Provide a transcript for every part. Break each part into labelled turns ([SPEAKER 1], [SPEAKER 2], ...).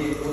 [SPEAKER 1] Amen.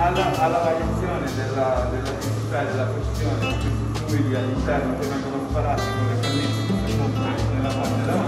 [SPEAKER 1] Alla, alla variazione della, della densità e della pressione di questi fluidi all'interno che vengono sparati con le cannette nella parte davanti